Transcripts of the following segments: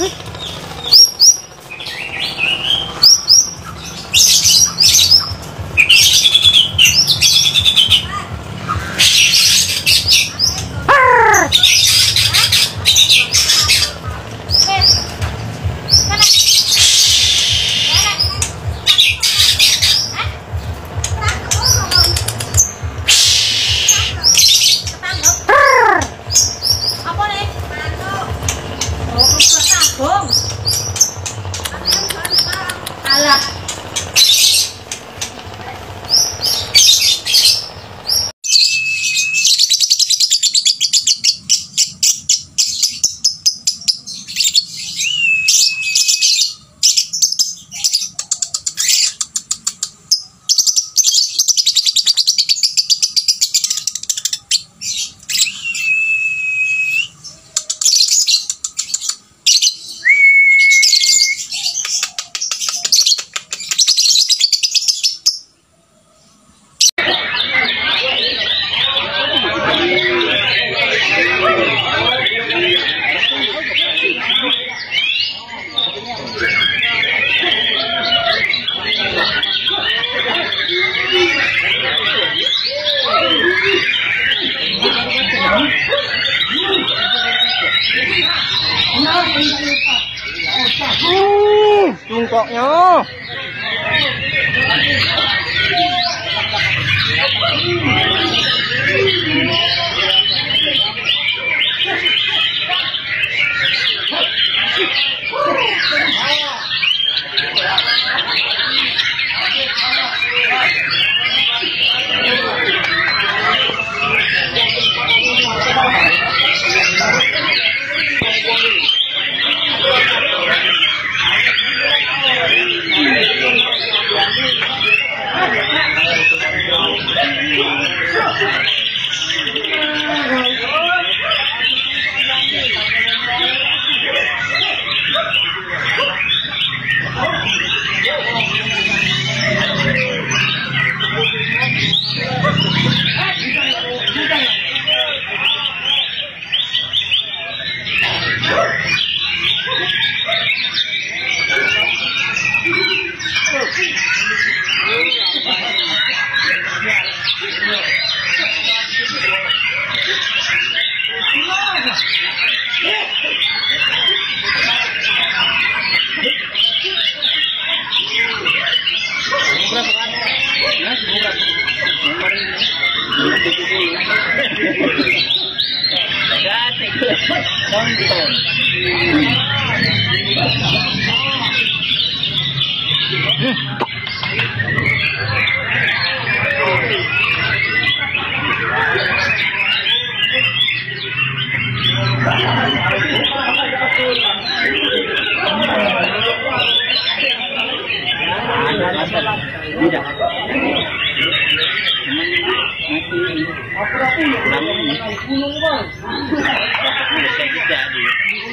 Huh? Uh, lengkoknya. Right. contoh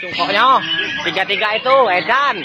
cungkoknya. Tiga-tiga itu Edan.